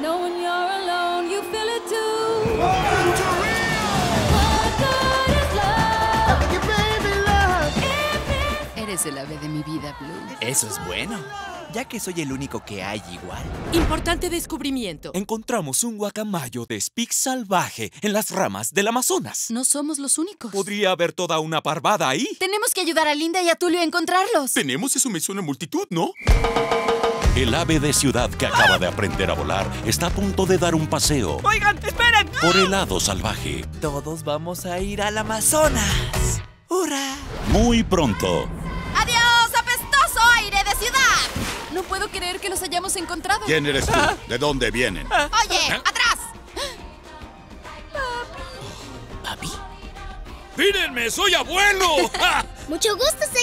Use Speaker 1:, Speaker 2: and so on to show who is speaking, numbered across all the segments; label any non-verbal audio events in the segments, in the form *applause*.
Speaker 1: Knowing you're alone, you feel it too.
Speaker 2: Eres el ave de mi vida, Blue.
Speaker 3: Eso es bueno, ya que soy el único que hay igual.
Speaker 4: Importante descubrimiento.
Speaker 5: Encontramos un guacamayo de Speak salvaje en las ramas del Amazonas.
Speaker 2: No somos los únicos.
Speaker 5: Podría haber toda una parvada ahí.
Speaker 2: Tenemos que ayudar a Linda y a Tulio a encontrarlos.
Speaker 5: Tenemos eso me suena multitud, ¿no?
Speaker 6: El ave de ciudad que acaba de aprender a volar está a punto de dar un paseo
Speaker 3: Oigan, esperen.
Speaker 6: por el lado salvaje.
Speaker 3: Todos vamos a ir al Amazonas. ¡Hurra!
Speaker 6: Muy pronto.
Speaker 2: ¡Adiós, apestoso aire de ciudad! No puedo creer que los hayamos encontrado.
Speaker 7: ¿Quién eres tú? ¿De dónde vienen?
Speaker 2: Oye, atrás.
Speaker 3: ¿Papi?
Speaker 5: ¡Mírenme, soy abuelo! *laughs*
Speaker 8: Mucho gusto, señor.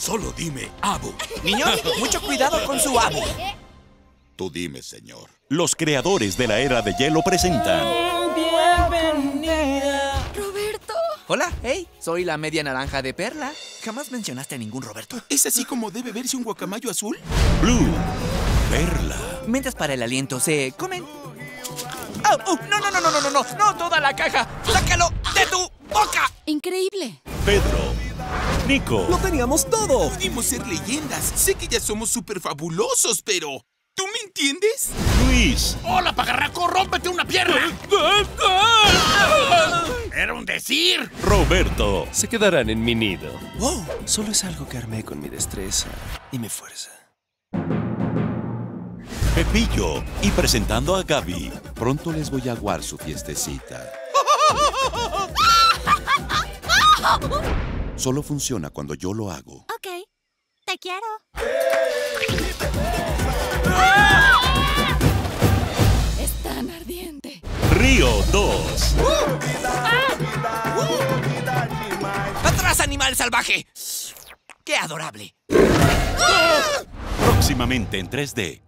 Speaker 5: Solo dime, Abu. *laughs*
Speaker 3: Niños, mucho cuidado con su abo.
Speaker 7: Tú dime, señor.
Speaker 6: Los creadores de la era de hielo presentan
Speaker 2: Roberto.
Speaker 3: Hola, hey, soy la media naranja de Perla. Jamás mencionaste a ningún Roberto.
Speaker 5: ¿Es así como debe verse un guacamayo azul?
Speaker 6: Blue, Perla,
Speaker 3: Mientras para el aliento se comen. ¡Oh, oh! no, no, no, no, no, no, no! ¡No toda la caja! ¡Sácalo de tu boca!
Speaker 2: Increíble.
Speaker 6: Pedro, Nico,
Speaker 5: Lo teníamos todo. Pudimos ser leyendas. Sé que ya somos súper fabulosos, pero... ¿Tú me entiendes?
Speaker 6: Luis,
Speaker 7: ¡Hola, pagarraco! ¡Rómpete una pierna! ¡Era un decir!
Speaker 6: Roberto,
Speaker 9: Se quedarán en mi nido.
Speaker 5: Wow.
Speaker 9: Solo es algo que armé con mi destreza y mi fuerza.
Speaker 6: Pepillo y presentando a Gaby. Pronto les voy a aguar su fiestecita. *laughs* Solo funciona cuando yo lo hago.
Speaker 8: Ok, te quiero.
Speaker 2: Es tan ardiente.
Speaker 6: Río 2.
Speaker 3: ¡Atrás, animal salvaje! ¡Qué adorable!
Speaker 6: Próximamente en 3D.